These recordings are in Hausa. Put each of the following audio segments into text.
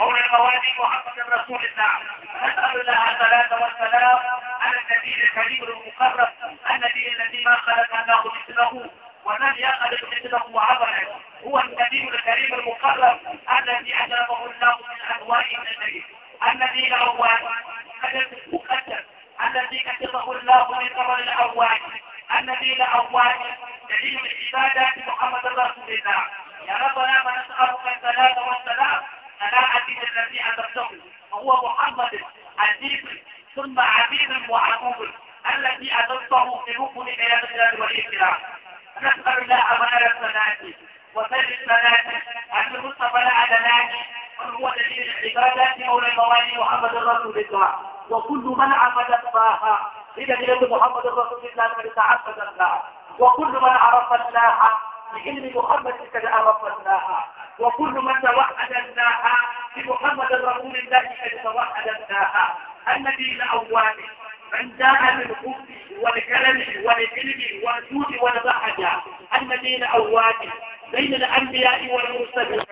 مولى الموالي محمد رسول الله. نسأل الله الصلاة والسلام على النبي الكريم المقرب النبي الذي ما خلق الله مثله ولم يخلق مثله عبدا هو النبي الكريم المقرب الذي أجابه الله من أنواع النبي الذي له مقدس. الذي كتبه الله من قبل الأول. الذي أول دليل العبادة محمد رسول الله. يا ربنا ونسألك الصلاة والسلام عزيز الذي أدركه وهو محمد عزيز ثم عزيز وعقوب الذي أدركه في ركن بيان الله والإكرام نسأل الله من الصلاة وسر الصلاة أن المصطفى العدنان وهو دليل العبادات مولى الموالي محمد رسول الله وكل من عبد الله إذا ملة محمد رسول الله من تعبد الله وكل من عرف الله بعلم محمد قد عرف الله وكل من توحد الله بمحمد رسول الله قد توحد الله النبي الأول من جاء بالحب والكلم والعلم والجود والبحث النبي الأول بين الأنبياء والمرسلين.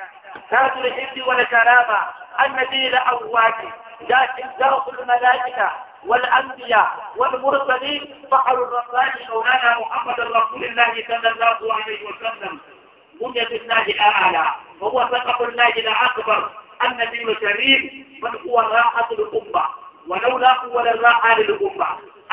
ذات الحب والكرامة. النبي الأول لكن درس الملائكة. والأنبياء والمرسلين بحر الرباني مولانا محمد رسول الله صلى الله عليه وسلم. بنية الله الأعلى وهو سقف الله الأكبر النبي الكريم من هو راحة الأمة ولولاه ولا الراحة للأمة.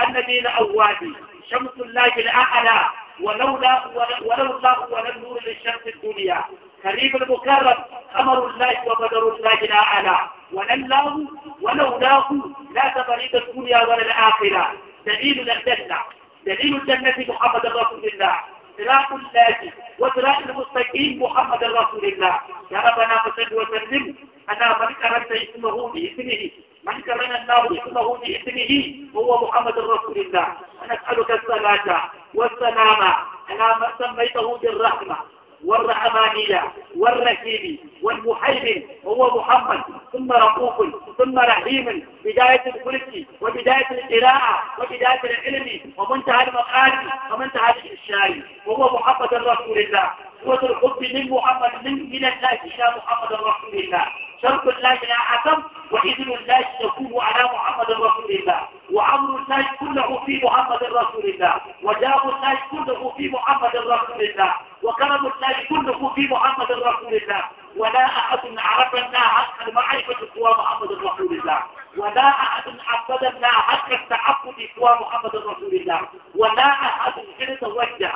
النبي الأوابي شمس الله الأعلى ولولا ولولا ولا النور للشمس الدنيا. كريم المكرم قمر الله وبدر الله الأعلى. ولولاه ولولاه لا تبريد الدنيا ولا الآخرة. دليل الجنة. دليل الجنة محمد رسول الله. صراط الله وصراط المستقيم محمد رسول الله. يا ربنا فصل وسلم أنا من كرمت اسمه باسمه. من كرم الله اسمه باسمه هو محمد رسول الله. نسألك الصلاة والسلام على من سميته بالرحمة. والرحمانية والرحيم والمحيمن هو محمد ثم رؤوف ثم رحيم بداية الخلق وبداية القراءة وبداية العلم ومنتهى المقال ومنتهى الإنشاء وهو محمد رسول الله. قوة الحب من محمد من من الله إلى محمد رسول الله. شرط الله لا عتم وإذن الله يكون على محمد رسول الله وأمر الله كله في محمد رسول الله وجاه الله كله في محمد رسول الله وكرم الله كله في محمد رسول الله ولا أحد عرف الله حق المعرفة سوى محمد رسول الله ولا أحد عبد الله حق التعبد سوى محمد رسول الله ولا أحد كده توجه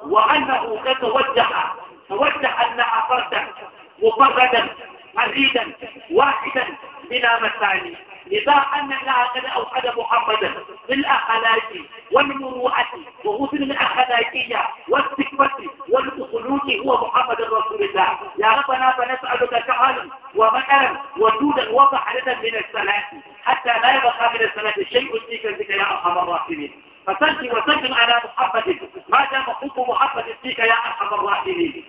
وأنه قد توجه توجه أن فردا مفردا مريدا واحدا بلا مثاني لذا أن الله قد أوحد محمدا بالأخلاق والمروءة وغسل الأخلاقية والصفة والأخلوق هو محمد رسول الله. يا ربنا فنسألك تعالى ومكرا وجودا وضحلة من الصلاة حتى لا يبقى من الصلاة شيء فيك بك يا أرحم الراحمين. فصل وسلم على محمد ما دام حب محمد فيك يا أرحم الراحمين.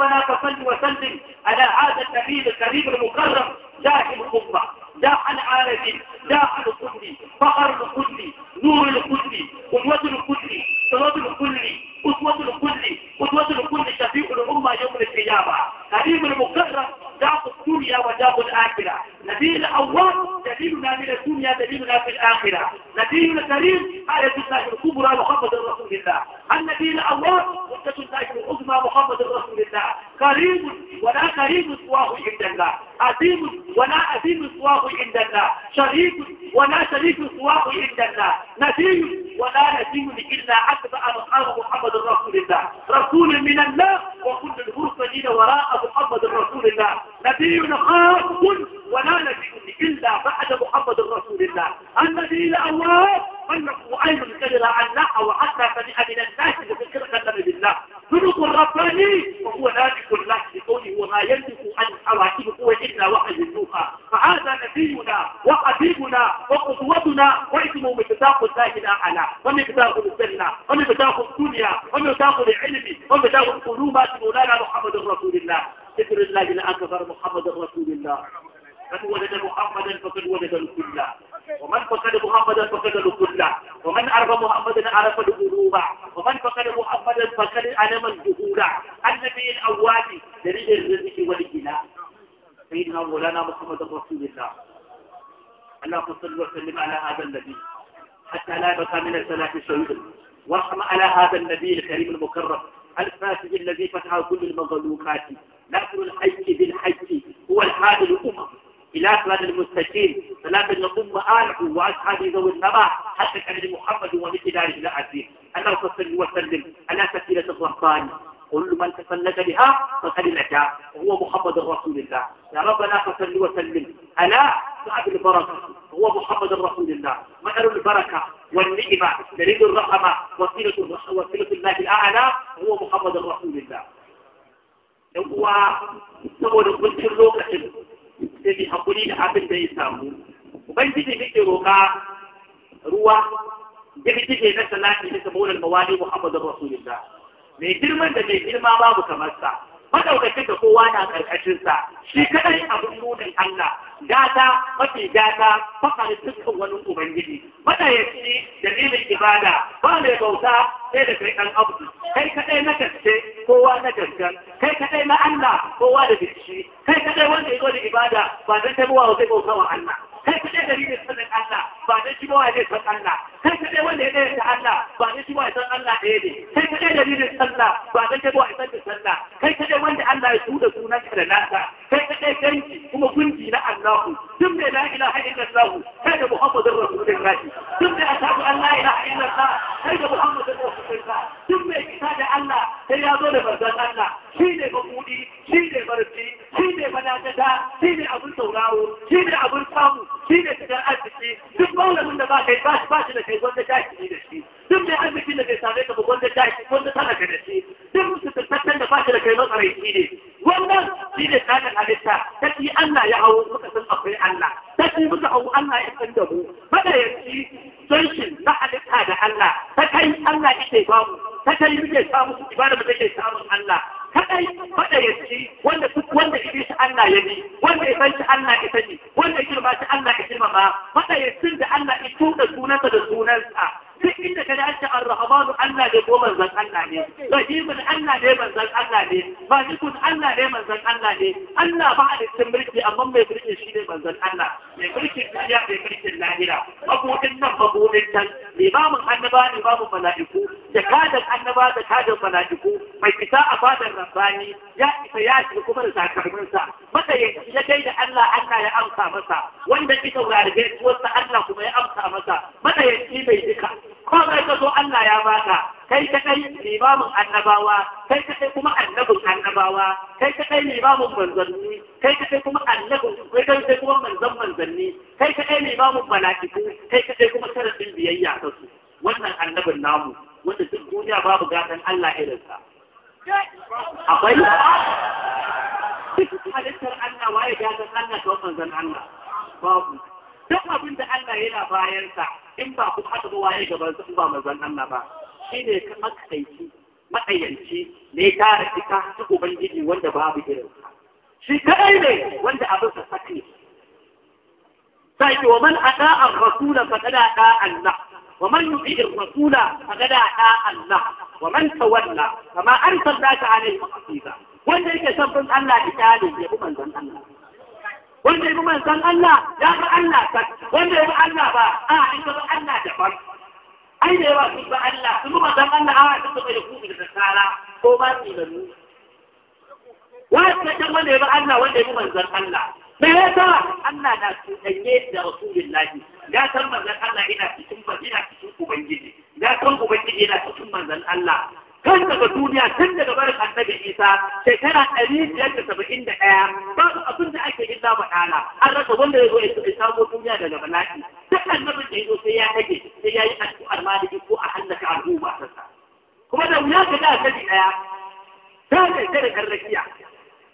ربنا فصل وسلم على هذا النبي الكريم المكرم جاه الامه جاه العالمين جاه القدر فخر القدر نور القدر قدوة القدر صلاة القدر أسوة القدر قدوة القدر شفيع الأمة يوم القيامة كريم المكرم جاه الدنيا وجاه الآخرة نبي الأول دليلنا من الدنيا دليلنا في الآخرة نبي الكريم آية الله الكبرى محمد رسول الله النبي الأول وجه الله العظمى محمد رسول الله كريم ولا كريم سواه عند الله عظيم ولا عظيم سواه عند الله شريف ولا شريف سواه عند الله نبي ولا نبي إلا أتبع مقام محمد رسول الله رسول من الله وكل المرسلين وراء محمد رسول الله نبي خاص ولا نبي إلا بعد محمد رسول الله النبي الأول أنه أيضا كبر عن نحى وحتى فنئ من الناس بذكر كلم بالله صدق الرباني وهو نابك الله بقوله وما ينطق عن حواكب هو إلا وحي يوحى فهذا نبينا وحبيبنا وقدوتنا واسمه مفتاح الله الأعلى ومفتاح الجنة ومفتاح الدنيا ومفتاح العلم ومفتاح القلوبات مولانا محمد رسول الله. ذكر الله الأكبر محمد رسول الله. من وجد محمدا فقد وجد الكل. ومن فقد محمدا فقد الكل. ومن عرف محمدا عرف القلوب ومن فقد محمدا فقد علم الجهول. النبي الأول دليل الرزق والجناء سيدنا مولانا محمد رسول الله. اللهم صل وسلم على هذا النبي. حتى لا يبقى من الصلاة شيء. وارحم على هذا النبي الكريم المكرم. الفاتح الذي فتح كل المغلوقات ناصر الحج بالحج هو الحاد الأمم. إلى صراط المستقيم. صلاة يقوم آله وأصحابه ذوي النبع حتى كان محمد ومثله العزيز. اللهم صل وسلم على سكينة الرحمن كل من تسلك بها فقد الأتى وهو محمد رسول الله. يا ربنا فصل وسلم على صاحب البركة هو محمد رسول الله. مدر البركة والنعمة دليل الرحمة وسيلة وسيلة الله الأعلى هو محمد رسول الله. هو saboda kuncin lokacin sai bi hakuri da abin da ya samu ubangiji nake roƙa ruwa girgije na salati da saboda mawali muhammadin rasulullah mai girman da mai girma babu kamar sa. Madaukakin da kowa na ƙarƙashin sa. Shi kadai abin nunin Allah. Gata mafi gata fakar dukkan wani ubangiji. Madayaci dalilin ibada ba mai bauta sai da kai dan abu kai kadai na gaske kowa na gaskan kai kadai na Allah kowa da gaske. Kai kadai wanda ya zo da ibada ba dan tabuwa zai bauta wa Allah. Kai kadai dalilin sanin Allah ba dan shi ba zai san Allah. Kai kadai wanda ya ɗaya Allah ba dan shi ba san Allah ɗaya ne. Kai kadai dalilin sallah ba dan tabuwa ya san da sallah. Kai kadai wanda Allah ya tuda sunan ka da nasa. Kai kadai ganki kuma gunji na Allah duk da la ilaha illallah kai da Muhammadur Rasulullah duk da ashhadu an la ilaha illallah kai da Muhammadur Rasulullah duk mai kita da Allah sai ya zo da manzon Allah. Shi ne mabudi shi ne barci shi ne manajata shi ne abin sauraro shi ne abin samu shi ne cikin arziki. Duk malamin da ba kai ba ba shi da kai wanda jaki da shi. Duk mai arzikin da bai same ka ba wanda jaki wanda talaka da shi. Duk mutuntaccen da ba shi da kai matsaraici ne. Wannan shi ne tsarin halitta. Ta ci Allah ya hau muka san akwai Allah. Ta ci muka hau Allah ya san da mu. Madayanci don shi na halitta da Allah. Ta kai Allah ike ba mu ta kai muke samu ibada mu take samun Allah. Kadai madayanci wanda duk wanda ya shi Allah ya bi wanda ya san shi Allah ya sani wanda ya girma shi Allah ya girma ba madayancin da Allah ya tuda sunansa da sunansa duk inda ka dace ar-rahmanu Allah ne ko manzon Allah ne rahimun Allah ne manzon Allah ne malikun Allah ne manzon Allah ne Allah ba da cikin mulki amma mai mulki shi ne manzon Allah mai mulki duniya mai mulkin lahira mabudin nan mabudin nan limamin annaba limamin mala'iku da kadan annaba da kadan mala'iku mai fita a fadar rabbani ya isa ya shiga kuma da takalminsa. Matsayin ya kai da Allah Allah ya amsa masa. Wanda ki saurari gaisuwarsa Allah kuma ya amsa masa. Matsayin mai duka. Ko ka zo Allah ya baka. Kai ka kai limamin annabawa kai ka kai kuma annabin annabawa kai ka kai limamin manzanni kai ka kai kuma annabin kai ka kai kuma manzan manzanni kai ka kai limamin mala'iku kai ka kai kuma sharadin biyayya ta su. Wannan annabin namu. Duniya babu gatan Allah irinsa akwai? Halittar Allah waye gatan Allah ta manzan Allah? Babu. Duk abin da Allah yana bayansa in ba ku haka ba waye gaban su ba manzon Allah ba? Shi ne makaici makayyanci ne tare ita ta ubangiji wanda babu irin shi kadai ne wanda abin sa sake. Sai wa man ada ar-rasula faqad ada Allah. ومن يطيع الرسول فقد اطاع الله ومن تولى فما ارسلناك عليه حفيظا وانك تبرم الله تعالى يا من ظن الله وانت يبو من ظن الله يا ابا الله فك وانت يبو الله با آه انت ظن الله تفك اين يبو سبا الله ثم ظن الله آه انت تقول يقوم بالرسالة قومان من وانت تقول يبو الله وانت يبو من ظن الله ما يسا الله ناس تنجيب لرسول الله لا ترمى ظن الله هنا manzon Allah kan daga duniya tun daga barin annabi isa shekara ɗari biyar da saba'in da ɗaya babu abin da ake illa baɗala an rasa wanda ya zo ya samo duniya daga bala'i. Duk annabin da ya zo sai ya rage sai ya yi addu'ar maliki ko a hallaka al'umma ta kuma da wuya ka da annabi ɗaya ta kai da karrakiya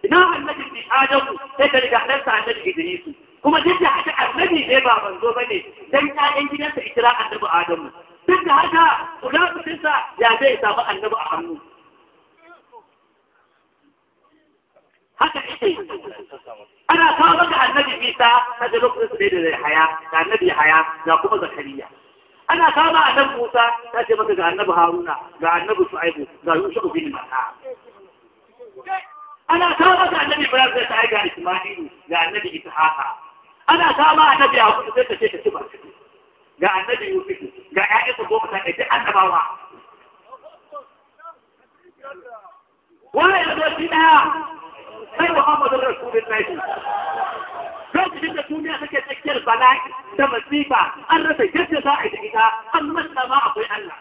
ina annabi bi adamu sai ka riga ɗansa annabi idrisu. Kuma duk da haka annabi ne ba manzo ba ne dan ƴaƴan gidansa ikira annabi adamu. Duk da haka kulafucinsa ya zai samu annabi a hannu. Haka ake ana kawo maka annabi Isa ta da lokacin su da zai haya, ga annabi haya, ga kuma Zakariya. Ana kawo maka annabi Musa ta ce maka ga annabi Haruna, ga annabi Shu'aibu, ga Yusuf bin Mata. Ana kawo maka annabi Ibrahim zai ta ga Isma'ilu ga annabi Ishaqa ana kama annabi Yaqub sai ta ce ta ci ba ga annabi Yusuf ga ƴaƴansa goma ta ɗaya annabawa. Wani ya zo shi ɗaya sai Muhammadu Rasulullahi. Lokacin da duniya take tsakiyar bala'i da masifa an rasa yadda za a yi da ita an manta ma akwai Allah.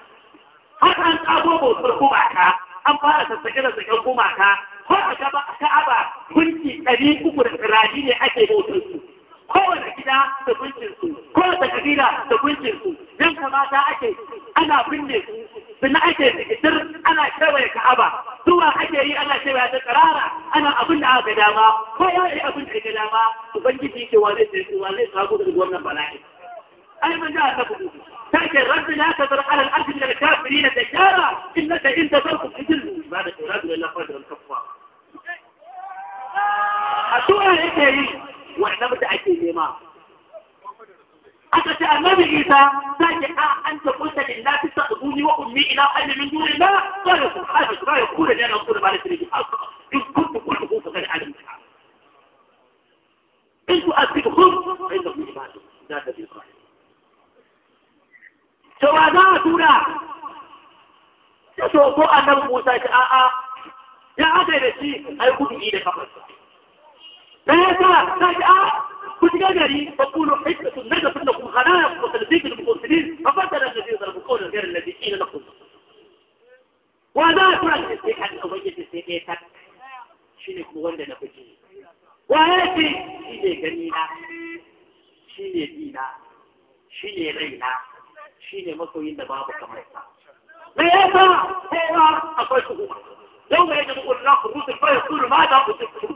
Har an tsago bautar gumaka an fara sassaƙe da saƙen gumaka ko a gaba ka'aba gunki ɗari uku da tsirani ne ake bautar su. Kowane gida da gunkin su kowace kabila da gunkin su yan kamata ake ana binne su suna ake zikitir ana kewaye ka'aba zuwa ake yi ana kewaye ta tsirara ana abin da aka dama ko ya yi abin da ya dama ubangiji ke wane sai su wane samu da wannan bala'i ai mun da ta kudu take rabbi la tadar ala al-ardi min al-kafirin dajara innaka in tadarku fidil ba da turadu lillahi fadr al-kaffa addu'a yake yi wannan da ake nema aka ce annabi isa sake a an ta kulta lillahi ta'uduni wa ummi ila anni min duni la qala subhanaka la yakunu lana qul ma laysa li in kuntu qultu faqad alimta in tu'adhibhum fa innahum ibadun ذات الإسرائيل cewa za a tura ya so ko annabi Musa ta a'a ya aka da shi ai gudu da kafarsa هذا فجأة كل نظري فقول حكمة النجف انكم خلائق وتلبيك المقاتلين فبدل الذي ضربكم غير الذي حين لكم. وما ترى السيح عن أمية سيئتك شنك مولنا بجي وهذه شنك جميلة شنك دينا شنك رينا شنك مصرين بابك مرسا ما هو أصيحه يوم يجب أن نقول الرجل فيقول ماذا أصيحه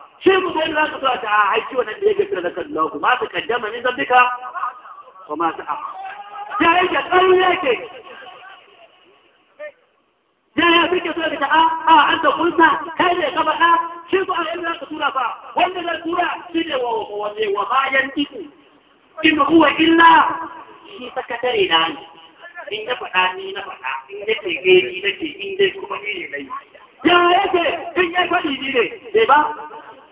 da shi da da a mu sai za ka zo ta haiki wannan da yake kira da kallahu ma ta kaddama min zambika wa ma ta afa ya yake tsayi yake. Yaya suke so da ta a a an da kunsa kai ne ka faɗa shi ko a yanzu ka tura fa wanda zai tura shi ne wa wanne wa bayan iku in huwa illa shi sakatare na ne. In ya faɗa ni na faɗa. In ya ke ni na ce in dai kuma ni ne nai ya yake in ya faɗi ni ne bai ba?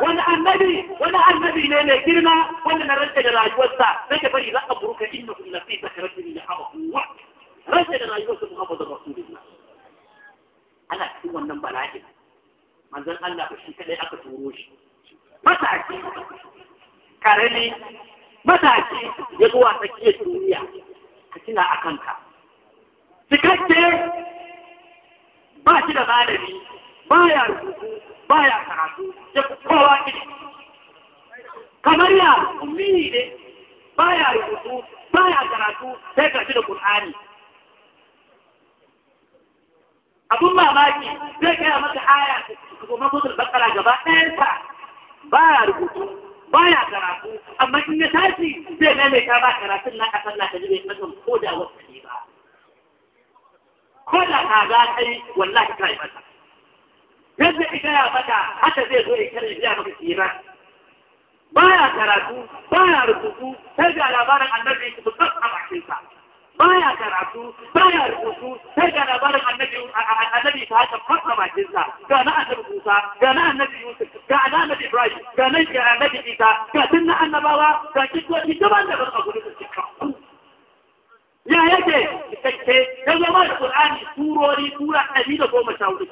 wani annabi wani annabi ne mai girma wanda na rantse da rayuwarsa. Sai ka bari za a buruka inna kullu fi sakaratin ya hawa kuwa rantse da rayuwarsa muhammadu rasulullah. Ana cikin wannan bala'in manzon Allah ba shi kadai aka turo shi. Mataki. Karami. Mataki. Ya zuwa tsakiyar duniya. Ka tuna a kanka. Cikakke. Ba shi da malami. Ba ya rubutu. Ba ya karatu ya kowa ilimi kamar ya ummi ne ba ya rubutu ba ya karatu sai ka shi da Qur'ani. Abun mamaki zai gaya maka aya kuma kusur bakara gaba ɗayansa ba ya rubutu ba ya karatu amma in ya tashi zai ta ba karatun na ƙasar na ta jibe kasan ko da wasu ba. Ko da ka ga kai wallahi kai mata yadda ita ya mata haka zai zo ya kare ya maka tsira ba ya karatu ba ya rubutu sai ga labarin annabi su tsaka a bakinsa baya karatu baya rubutu sai ga labarin annabi annabi ta haka fasa bakinsa ga na annabi Musa ga na annabi Yusuf ga na annabi Ibrahim ga na annabi Isa ga tun na annabawa ga kikoki daban daban a gurin cikakku ya yake ya zama da Qur'ani surori sura ɗari da goma sha hudu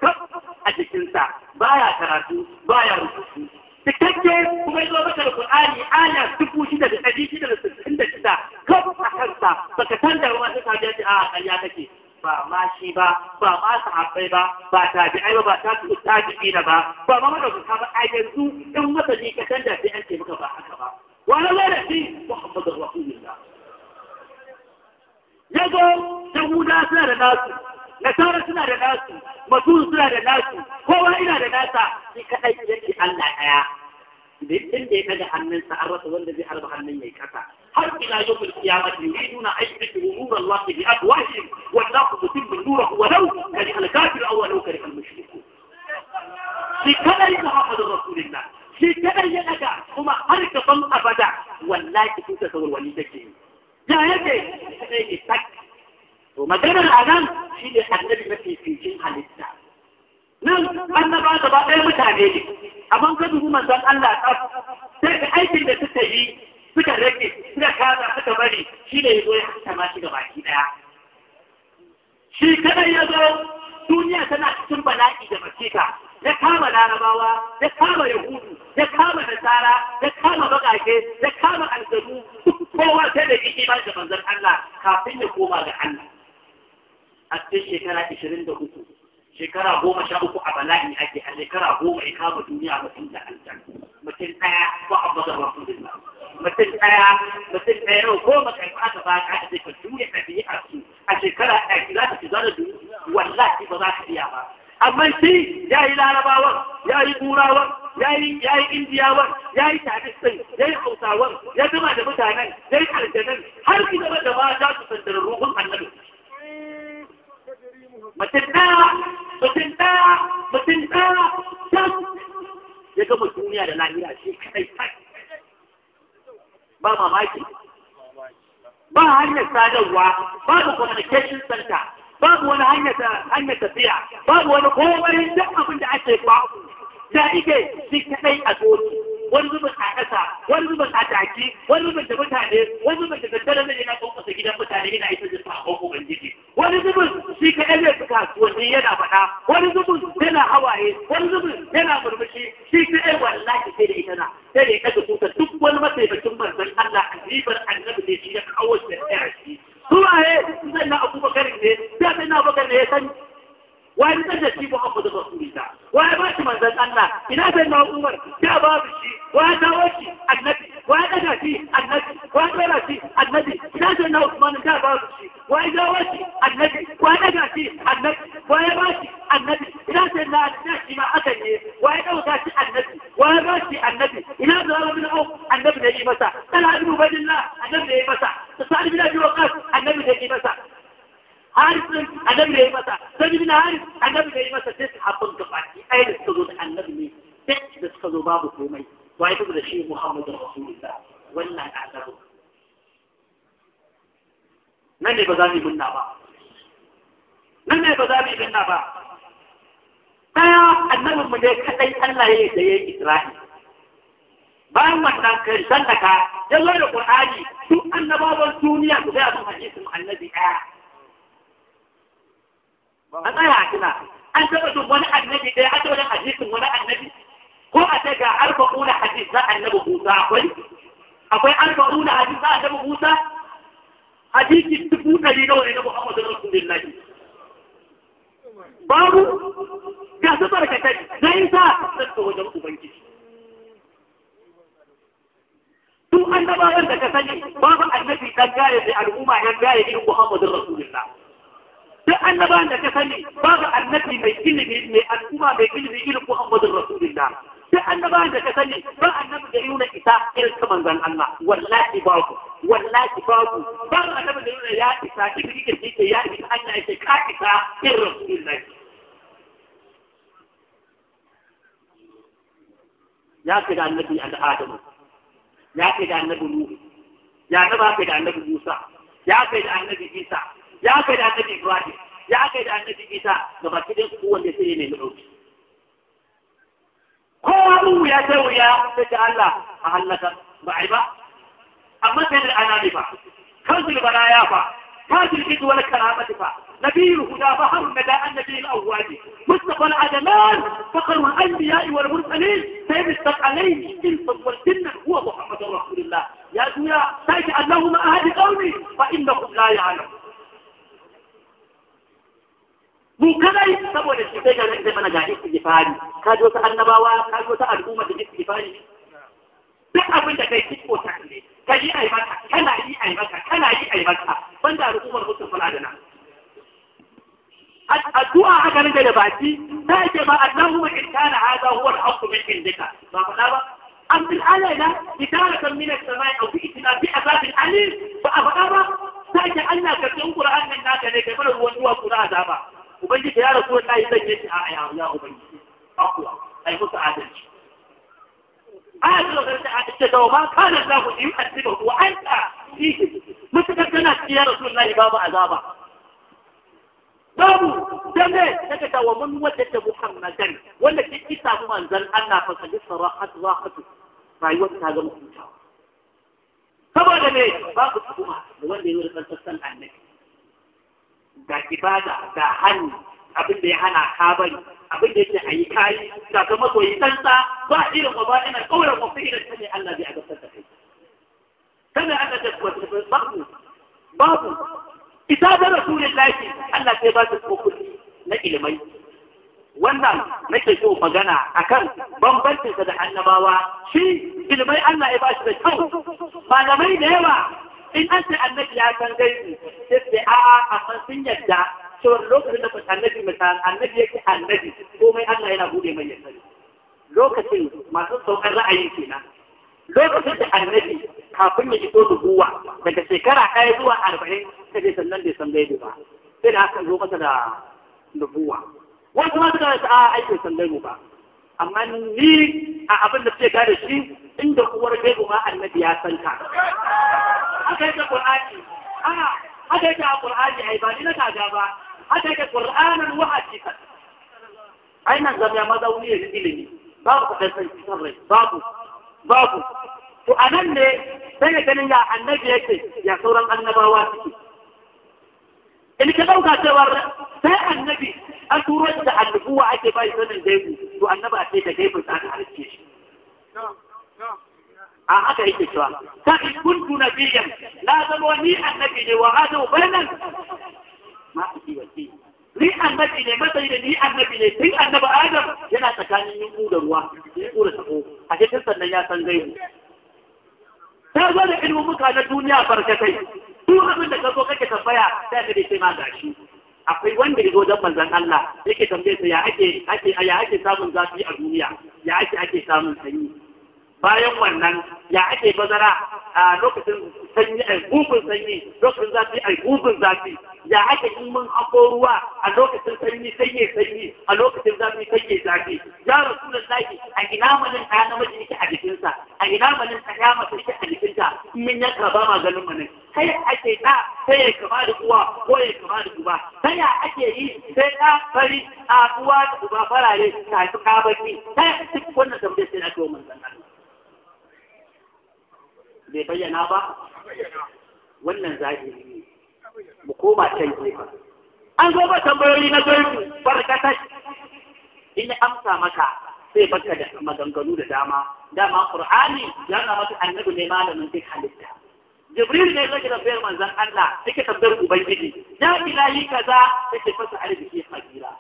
a cikinsa baya karatu baya rubutu cikakke kuma zo maka da Qur'ani aya dubu shida da ɗari shida da sittin da shida kaf a kansa baka san da ruwa ta kaje a ƙarya take ba ma shi ba ba ma sahabbai ba ba tabi'ai ba ba ta su tabi'i na ba ba ma madaukaka ba a yanzu in masa ji ka canja sai an ce maka ba haka ba wani shi Muhammadu Rasulullah لەگەڵ دەموداتە لە ناسن نەسارەتنا لە ناسن مەسوولنا لە ناسن هۆوائنا لە ناسا دیکە ئەیکی هەلناهەیە بإذن الله أن سأرت والذي أربح مني كفى هل إلى يوم القيامة يريدون أن يشركوا نور الله بأفواههم والناس تتم نوره ولو كره الكافر أو ولو كره المشركون في كلام محمد رسول الله في كلام يدك هما حركة أبدا والله كنت تقول وليدك ya yake kadai ne tak to maganar a nan shi ne annabi mafi fitin halitta. Nan annaba gaba ɗaya mutane ne amma ka dubi manzon Allah tsaf sai da aikin da suka yi suka rage suka kaza suka bari shi ne ya zo ya hanta ma shi baki ɗaya. Shi kadai ya zo duniya tana cikin bala'i da masika Allah kafin ya koma ga Allah a cikin shekara 23 shekara goma sha uku a bala'i ake a shekara goma ya kama duniya mutum da aljan mutum ɗaya ko abu da rasulullah mutum ɗaya mutum ɗaya yau goma kai ba ka baka da ka duniya ka biyi a su a shekara ɗaya za ka fi zana duniya wallahi ba za ka iya ba amma shi ya yi larabawan ya yi turawan ya yi indiyawan ya yi tajistan ya yi hausawan ya zama da mutanen ya yi aljanan har ki zama da mata su sandarar ruhun annabi. Mutum ɗaya mutum ɗaya mutum ɗaya can ya gama duniya da lahira shi kai ba mamaki? Ba hanyar sadarwa babu communication center. فهو هي هي تبيع فهو هو اللي بيقوم بده يعطيك بعض ذلك شيء أقول والرب حاسا والرب حتاكي والرب ده بتاعي والرب ده بتاعي اللي أنا بقوم بس كده بتاعي أنا عايز أجيب حقوقه من جديد. والرب شيء كان يفكر وهي يدا بنا. والرب هنا هواي. والرب هنا برمشي شيء إيه والله كده أنا. تاني كده توت توت ولا ما تبي بالله عزيز عن na Umar ya ba shi wani dawo shi annabi wani daga shi annabi wani dora shi annabi ina sai na Usman ya ba shi wani dawo shi annabi wani daga shi annabi wani ba shi annabi ina sai na da shi ma aka ne wani dauka shi annabi wani ba shi annabi ina da zama bin au annabi da yi masa kana ibn Ubaydillah annabi da yi masa sa'ad bin Abi Waqqas annabi da yi masa harisun annabi da ya masa sai bin haris annabi da ya masa sai sahabban gabaki ai da suka zo da annabi ne sai da suka zo babu komai wai duk da shi Muhammadu Rasulullah wannan annabi nan ne ba za mu yi munna ba nan ne ba za mu yi munna ba daya annabin mu ne kadai Allah ya yi da ya yi Isra'i bayan wannan karshen da ka ya zo da Qur'ani duk annabawan duniya su ga sun hadisin annabi ɗaya an tsaya a tuna an taɓa jin wani annabi ɗaya taɓa jin hadisin wani annabi ko a ce ga arba'una hadis na annabi Musa akwai akwai arba'una hadis na annabi Musa hadisi dubu ɗari nawa ne na Muhammadu Rasulullahi. Babu ga su barkatai na isa zan ta wajen Ubangiji. Duk annabawan da ka sani babu annabi dan gaya da al'umma yan gaya irin Muhammadu Rasulullah duk annabawan da ka sani babu annabi mai ilimi mai al'umma mai ilimi irin Muhammadu Rasulullah duk annabawan da ka sani ba annabi da yuna isa irin ta manzon Allah. Wallahi babu wallahi babu. Babu annabi da yuna ya isa ibri ke ce ya isa Allah ya ce ka isa irin Rasulullah. Ya kai da annabi Adamu. Ya kai da annabi Nuhu. Ya kai da annabi Musa. Ya kai da annabi Isa. Ya kai da annabi Ibrahim. Ya kai da annabi Isa. Ga baki da su wanda sai ne ɗauki kowa ya ta wuya ta ce Allah a hallaka ba a yi ba? Amma sai da anani ba. Kansul baraya ba كافر الجد ولا كرامة فا نبي الهدى بحر مدى النبي الأول مصطفى العدلان فقر الأنبياء والمرسلين سيبستق عليه إنسا والجنة هو محمد رسول الله يا دنيا تجعل لهم أهل قومي فإنهم لا يعلمون mu kadai saboda shi sai ga zai mana ga istighfari ka ji wata annabawa ka ji wata al'umma da istighfari duk abin da kai kiko ta ne ka yi ai maka kana yi ai maka kana yi ai maka banda al'ummar mutum fara da nan addu'a haka nan da baki ta ce ba Allahumma in kana hada huwa al-haqqu min indika ba faɗa ba am bil alaina idaratan min as-sama'i aw bi'tina bi azabin alim ba faɗa ba ta ce Allah ka tun Qur'an nan naka ne kai mana ruwan duwa kuna azaba ubangiji ya rasu wallahi zan yi a ya ya ubangiji. Akwa ai musu adalci. Ayat da ta ce da ma kana Allah yu'adibu wa anta mutakar kana ya rasulullahi babu azaba. Babu. Dame daga ta wa mun wadda Muhammadan wanda ke isa mu manzon Allah fa kadi sarahat rahatu. Rayuwar ta ga mutunta saboda ne babu kuma da wanda ya wurin sassan annabi. Ga ibada ga hannu abin da ya hana ka bari abin da yake a yi kayi ga kuma koyi tsantsa ba irin ba ba ina kauran wasu irin ta ne Allah zai agabtar da kai. Kada aka tabbata babu babu. Kitabar rasulullahi Allah sai ba su kokuti na ilmai wannan nake so magana akan bambancin da annabawa. Shi ilmai Allah ya ba shi da kyau. Malamai da yawa in an ce annabi ya san gaibi sai sai a'a a san sun yadda cewa lokacin da annabi misal annabi yake annabi komai Allah yana buɗe mai yasari lokacin masu saukar ra'ayi kenan. Lokacin da annabi kafin ya iso dubuwa daga shekara ɗaya zuwa arba'in ta je sannan bai san gaibu ba. Sai da aka zo masa da dubuwa wasu ma suka rasa a aikin san gaibu ba. Amma ni a abin da suke gane shi inda uwar gaibu ma annabi ya san ta. Haka yake qur'ani. A haka yake qur'ani ai ba ni na kaga ba. Haka yake qur'anan wa hadithan. Ai nan zama mazauni ne ilimi. Babu kadan san cikin rai. Babu babu. To a nan ne sai ga ganin ya annabi yake ya sauran annabawa suke. In ka ɗauka cewar sai annabi an turo da annabuwa ake bai sanin gaibu to annabi a ce da gaibu ta halicce shi. A haka yake cewa ta in kuntu nabiyyan la zama ni annabi ne wa hadu bainan ma fi wasi. Ni annabi ne matsayi da ni annabi ne tun annabi adam yana tsakanin yin da ruwa yin da sako. A cikin sannan ya san gaibu. Ta zo da ilmumuka na duniya barkatai. Duk abin da ka zo kake tambaya sai ka dace ma gashi. Akwai wanda ya zo don manzon Allah yake tambaye sa ya ake ya ake samun zafi a duniya? Ya ake ake samun sanyi? Bayan wannan ya ake bazara a lokacin sanyi a gugun sanyi lokacin zafi a gugun zafi. Ya ake in mun hako ruwa a lokacin sanyi sanye sanyi a lokacin zafi sanye zafi. Ya rasulullahi a ina manin ɗaya namiji yake a jikinsa? A ina manin ɗaya mace yake a jikinta? In mun yanka ba ma ganin manin sai ake ɗa sai ya kama da uwa ko ya kama da uba? Ta ya ake yi sai ɗa fari a uwa da uba farare ta haifi kabaki ta ya duk wannan tambayar sai na wa manzon Allah. Bai bayyana ba? Wannan zahiri ne. Mu koma can gefe. An zo ba tambayoyi na gaibu barkatai. In amsa maka sai baka da maganganu da dama. Dama qur'ani ya na maka annabi ne malamin duk halitta. Jibril ne zai tambayar manzon Allah yake tambayar ubangiji. Ya ilahi kaza yake fasa arziki hakira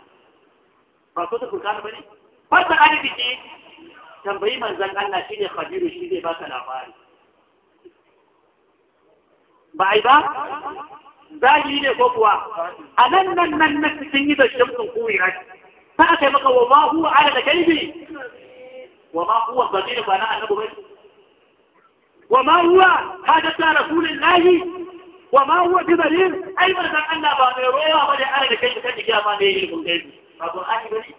ba so ta furkana ba ne fasa arziki. Tambayi manzon Allah shine khabiru shi zai baka labari. Ba ai ba? Zahiri ne ko kuwa? A nan nan nan na cikin yi da shamsun kuwira ta aka yi maka wa ma huwa ala da gaibi? Wa ma huwa zamir ba na annabi bai wa ma huwa hadasa rasulillahi? Wa ma huwa bi dalil? Ai manzon Allah ba mai roya ba da ala da gaibi kan jiya ma ne ilimin gaibi. Ba Qur'ani ba ne.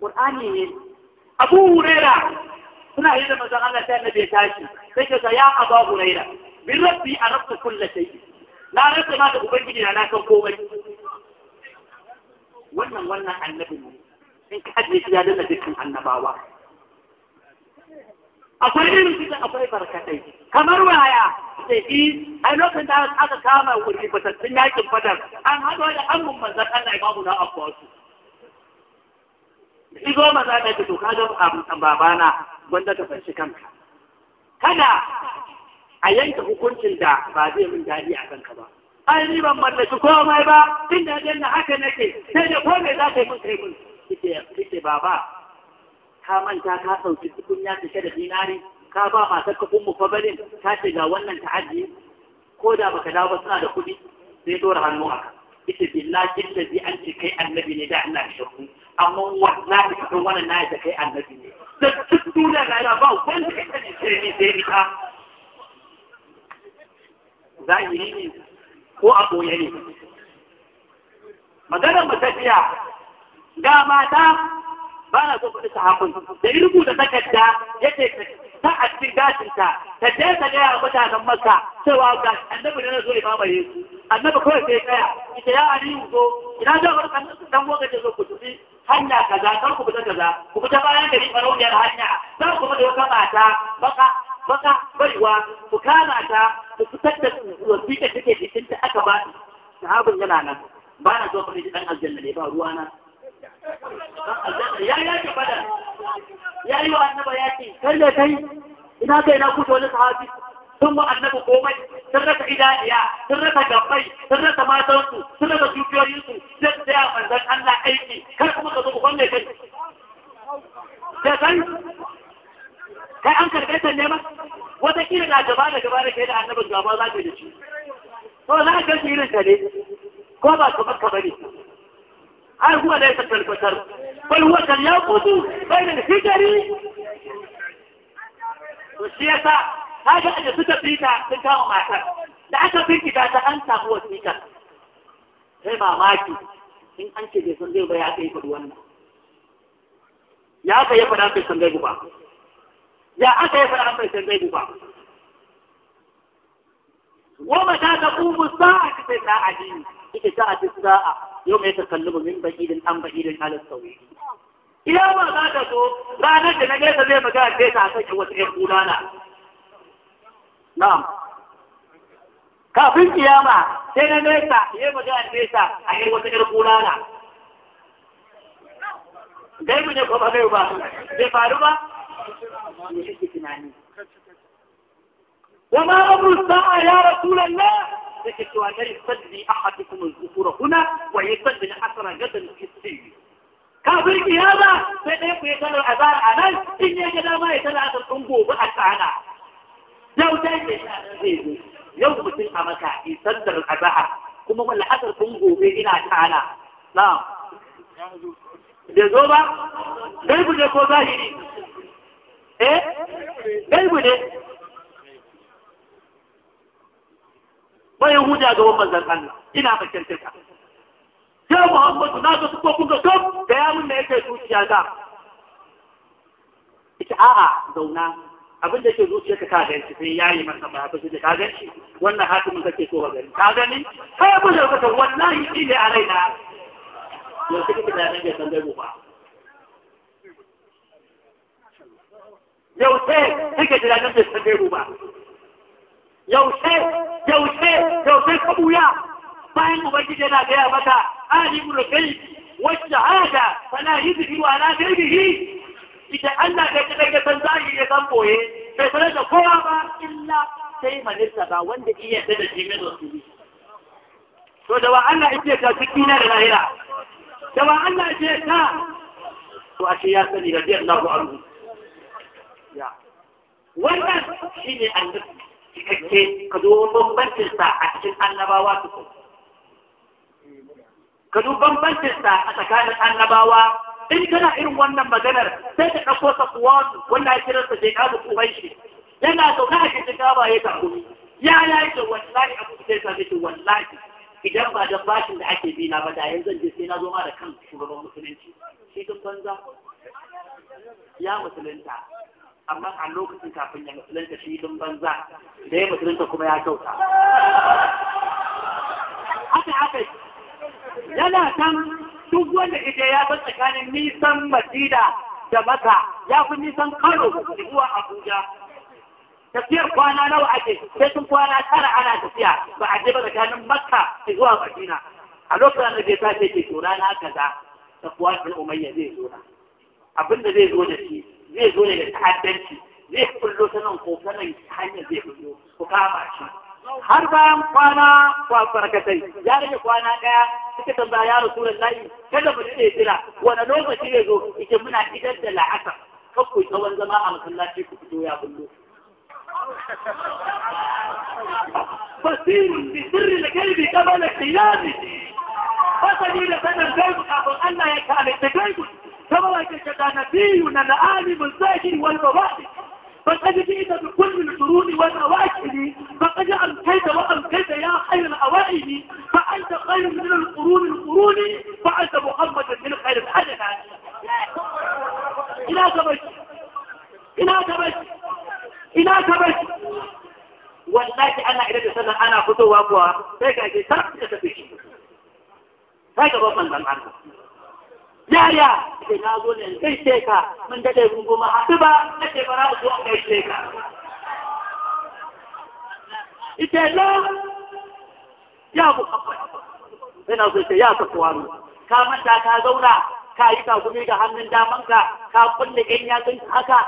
Qur'ani ne. Abu Huraira suna yi da manzon Allah sai annabi ya tashi. Sai ka ya Abu Huraira min rabbi arabtu kulli shay na rasa ma da ubangiji na na san komai. Wannan wannan annabi ne. In ka ajiye shi ya dana dukkan annabawa. Akwai irin su akwai barkatai. Kamar waya. Sai shi ai lokacin da aka kama wuri batattun yaƙin fadar an haɗo da amman manzan Allah imamu na abbasu Izo maza da to kaga babana wanda ka fanshi kanka. Kada a yanke hukuncin da ba zai min daɗi a kanka ba. Ai ni ban mallaki komai ba inda janna haka nake sai da komai za ka yi mun kai mun kike baba ka manta ka sauƙi tukunya take da dinari ka ba matar ka ummu fabalin ka ce ga wannan ta'addi ko da baka dawo ba suna da kuɗi sai dora hannu aka ita billahi allazi an ce kai annabi ne da ya shirku amma wallahi ka wannan na da kai annabi ne. Da duk duniya ga ba wanda ka sani sai ni sai ita zahiri ne ko a ɓoye ne. Maganar matafiya ga mata ba na so kuɗi sahabin da ya rubuta takarda ya ce ta a cikin gashinta ta je ta gaya wa mutanen maka cewa ga annabi na zo ya mamaye su. Annabi kawai sai kaya ita ya aliyu zo ina da wani dan goga zo ku tafi hanya kaza kar ku fita kaza ku fita bayan gari farauniyar hanya za ku fita wata mata baka baka baiwa ku kama ta ku fitar da wasiƙa take cikin ta aka ba sahabin yana nan ba na zo fa dan aljanna ne ba ruwa na. Ya ya ke ba da ya yi wa annaba ya ce kai da kai? Ina kai na kuta wani sahabi? Sun wa annabi komai. Sun rasa idaniya. Sun rasa gabbai. Sun rasa matansu. Sun rasa dukiyoyinsu. Sai tsaya manzan Allah aiki. Kar kuma ka zo ku kwanne kai. Da kai kai an karɓe ta ne ba? Wata kila na gaba da gaba da kai da annabin gaba za ka da shi. To za ka ga irin ta ne. Ko ba ka baka ba ne. Har huwa da ya tabbatar bal huwa kan ya kudu bayan hijari to shi yasa kaga da suka fita sun kama matar. Da aka finkita ta an samu wasiƙa. Sai mamaki in an ce bai san zai ba ya kai faɗi wannan. Ya aka yi faɗa bai ita ta a cikin sa'a yau mai ta kallubu min ba'idin an ba'idin halin sauri. iya ba za ta so ranar da na gaisa zai magana ce ta sake wata ƴan gudana na'am. Kafin kiyama sai na gaisa ya magana ce ta a yi wata ƴan gudana dai mu ne kuma ba ba? Zai faru ba? Ne kake tunani? Wa ma amru sa'a ya rasu lallai. yake cewa la yusalli ahadukum al-zuhura huna wa yusalli al-asra gadan fi sirri kafin kiyama sai dai ku yi sanar azhar a in ya ga dama ya sanar asar ɗin gobe a tsana yau dai ne zai zo. Yau mutum a maka yi sallar kuma gobe ina tsana zo ba? Ko zahiri? Eh? Bayan huda ga wannan zan Allah. Ina bakin taka sai Muhammadu na ga suko kun ga kaf da ya mun da yake zuciya ga ita a'a zauna. Abin da yake zuciya ka ka ganci sai yayi masa ba ka da ka ganci wannan hatimin kake so ka gani. Ka gani? Kai bu da ka wallahi shi ne a raina. Yau kike da nan da san dai ba yau sai kike da nan da san dai ba yaushe yaushe yaushe ka buya bayan ubangiji yana gaya maka alimul ghaib wa shahada fala yuzhiru ala ghaibihi idan Allah kai ka daga san zahiri ya san ɓoye bai sanar da kowa ba illa sai manista ba wanda iya da da shi mai rasuli to da wa Allah yake ka cikin da lahira? Da wa Allah yake ka? To ashe ya sani radiyallahu anhu. Ya. Wannan shine annabi cikakke ka zo bambancinsa a cikin annabawa su ka zo bambancinsa a tsakanin annabawa. In kana irin wannan maganar sai ka ɗauko sa kuwa wanda ya kira sa shekaru kuwan shi yana zaune a cikin gaba ya tafi ya ya da wallahi abu sai sa wallahi idan ba da bashin da ake bi na ba da yanzu je sai na zo ma da kan shugaban musulunci. Shi duk banza. Ya musulunta amma a lokacin kafin ya musulunta shi din banza. Da ya musulunta kuma ya kyauta. Haka haka yana kan duk wanda ita ya san tsakanin nisan Madina da Maka ya fi nisan Kano zuwa Abuja. Tafiyar kwana nawa ake sai sun kwana tara ana tafiya ba a je ba tsakanin Makka zuwa Madina. A lokacin da ta ce ke tura na kaza da kuwa Umayya zai zo na. Abin da zai zo da shi zai zo ne da ta'addanci zai kullo ta nan ko ta nan hanyar zai kullo ku kama shi har bayan kwana kwa farkatai ya rage kwana ɗaya suka tamba ya rasulun layi kada mu ce jira. Wani lokaci ya zo? Ike muna idar da la'asar. Kakku tsawon zama a masallaci ku fito ya bullo. Basiru bi sirri da kalbi kabala qiyami. Fasali da sanar gaibu kafin Allah ya kale da gaibu. Kama wa kake na biyu na alimin zahiri wal babaɗi. فقد جئت بكل الشرور والأواكب فقد أمكيت وأمكيت يا خير الأوائل. فأنت خير من القرون القرون. فأنت محمد من خير الحدث إلى كبش إلى كبش إلى كبش ana idan da sallan ana fitowa kuwa sai ka ce sarki da tafi shi yaya? Sai na zo ne kai ce ka. Mun daɗe mun goma haɗu ba. Nake bara zo kai ce ka. Ita la ya muhammad. Ina so ce ya ka kwano ka manta ka zauna ka yi ka gumi da hannun damanka ka kulle yan yatsun haka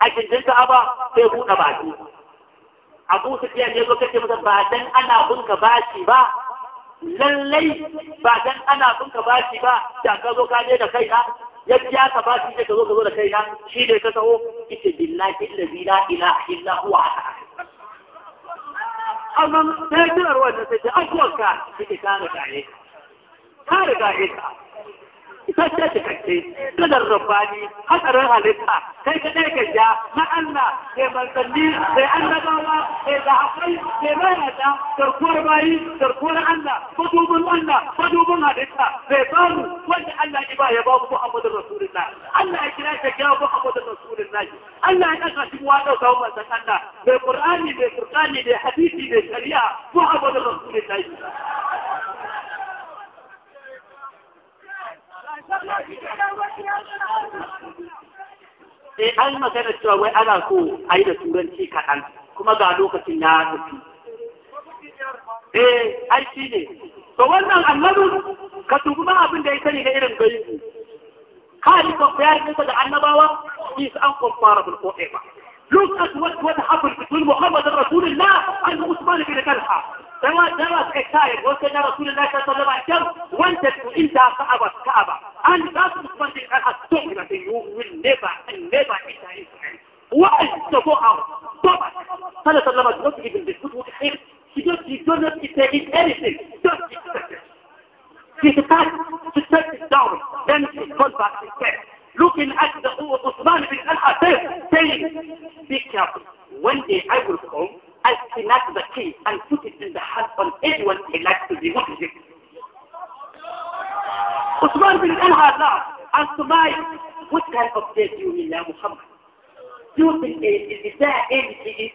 a kinjin ka aba sai buɗe baki. Abu su ne zo kace masa ba dan ana bunka bashi ba lallai ba dan ana bunka bashi ba da ka zo ka je da kaina ya biya ka bashi sai ka zo ka zo da kaina shi ne ka taho ita billahi allazi la ilaha illa huwa amma sai kirar wannan sai ce abuwarka kike ka riga ne ka. Riga ne ka. Ita ce cikakke kadar rabbani hatsarin halitta kai ka ɗaya ka ja na Allah sai manzanni sai annabawa sai zahabai sai mayata garkuwar bayi garkuwar Allah madubin Allah madubin halitta sai bamu wanda Allah ya ba ya ba Muhammadu Rasulullah Allah ya kira shi ya Muhammadu Rasulullah Allah ya ɗaga shi wa ɗauka manzan Allah mai Qur'ani mai Qur'ani mai hadisi mai shari'a Muhammadu Rasulullah sai an magana cewa wai ana so a yi da turanci kaɗan kuma ga lokacin ya tafi. Eh, ai shi ne. To wannan annabin ka tubi ma abin da ya sani da irin gaibu. Ka yi kwamfayar nisa da annabawa, shi su an kwamfara bulko ɗaya ba. Look at what, what happened between Muhammad and Rasulullah and Usman bin Talha. سواء درس عشاير وكان رسول الله صلى الله عليه وسلم وانت انت كعبة كعبة and that is one thing I have told you that you will صلى الله عليه وسلم not even the food would help he don't he don't not eat anything don't expect it he starts to down then he goes back to step looking at the Uthman bin al-Hassan saying be careful one day I will come I'll snatch the key and put it in the hand of anyone he likes to be worshiped. Usman bin laughed and smiled. What kind of day do you mean, Ya Muhammad? Do you think is, is there any is,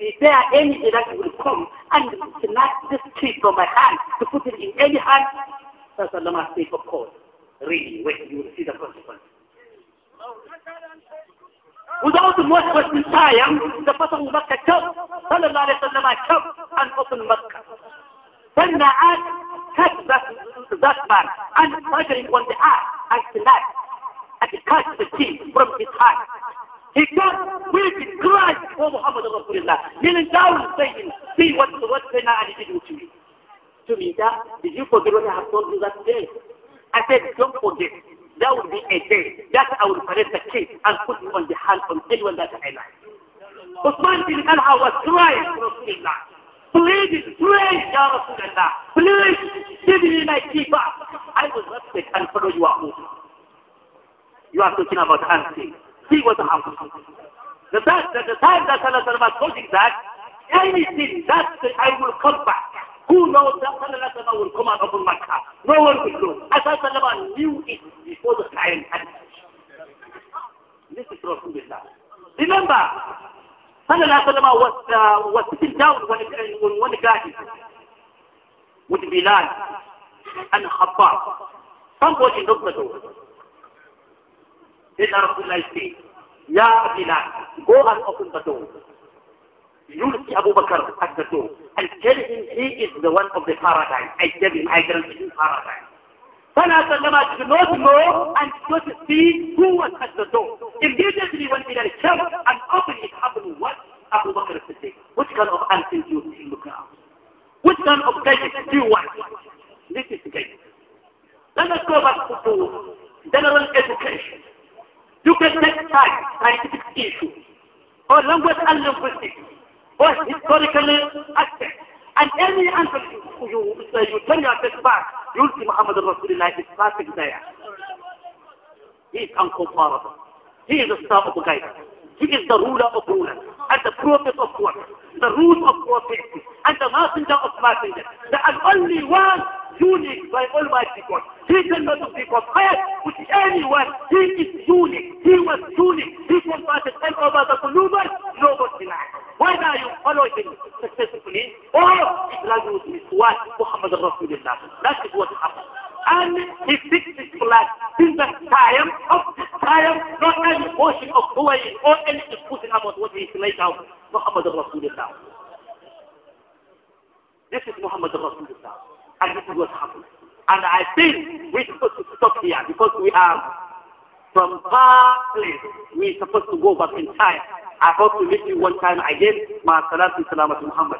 is there any that will come and snatch this key from my hand to put it in any hand? Sallallahu said, of course. Really, wait, you will see the consequence. Without wasting time, the Prophet Makkah come, sallallahu alayhi wa sallam come and open Makkah. When the catch that, that man and measuring on the ass and snap and cut the key from his hand. He got weeping, crying, oh Muhammad Rasulullah, kneeling down saying, see what, what Sayyidina Ali did to me. To me, that, did you forget what I have told you that day? I said, don't forget. That would be a day that I will collect the case and put it on the hand of anyone that I like. Uthman bin Talha was crying to Rasulullah. Please, please, Ya Rasulullah. Please, give me my back. I will respect and follow your order. You are talking about answering. See what happens. The, fact that, the, the time that Allah was talking that, anything that I will come back. Who knows that Allah will come out of Makkah? No one will know. Allah knew it before the time had This is Rasulullah. Remember, Sallallahu was, uh, was sitting down when, when one guy with Bilal and Khabbab. Somebody knocked the door. Then Rasulullah said, Ya Bilal, go and open the door. You see Abu Bakr at the door and tell him he is the one of the paradise. I tell him I guarantee him paradise. Sana Sallama did not know and did not see who was at the door. Immediately when Bilal came and opened it happened what? Abu Bakr Siddiq? Which kind of answer do you look at? Which kind of guidance do you want? This is guidance. Let us go back to general education. You can take time, scientific issue, or language and linguistics, or historical aspects. And any answer you, you, you turn your face back, you'll see Muhammad Rasulullah is perfect there. He is uncomparable. He is the star of guidance. He is the ruler of rulers and the prophet of prophets, the root of prophets and the messenger of messengers. The only one unique by Almighty God. في كلمة في قصات وتسألي وفي سجونك في وسجونك في كلمات القلب وبعد قلوبك نوبة معك ولا يقبلوا تستسقني أو إخراجه من سواد محمد رسول الله That is what happened. And he fixed his plan in the time of the time, not any portion of who he is or any discussion about what he is laid out. Muhammad Rasulullah. This is Muhammad Rasulullah. And this is what happened. And I think we're supposed to stop here because we are from far place. We're supposed to go back in time. I hope to meet you one time again. Ma salatu salamat Muhammad.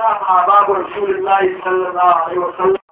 باب رسول الله صلى الله عليه وسلم